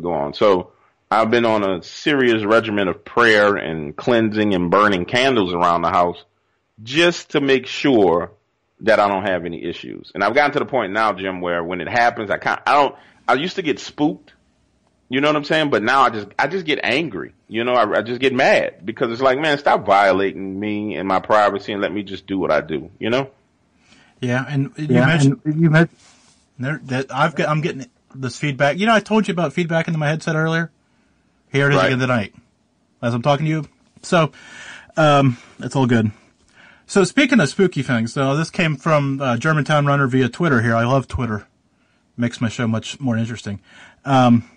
go on. So I've been on a serious regimen of prayer and cleansing and burning candles around the house just to make sure that I don't have any issues. And I've gotten to the point now, Jim, where when it happens, I can't, I don't, I used to get spooked. You know what I'm saying? But now I just, I just get angry. You know, I, I just get mad because it's like, man, stop violating me and my privacy and let me just do what I do. You know? Yeah, and you Yeah, mentioned and you mentioned there, that I've got, I'm getting this feedback. You know, I told you about feedback into my headset earlier. Here it is Right. again tonight, as I'm talking to you. So, um, it's all good. So speaking of spooky things, so this came from uh, Germantown Runner via Twitter. Here, I love Twitter. Makes my show much more interesting. Um,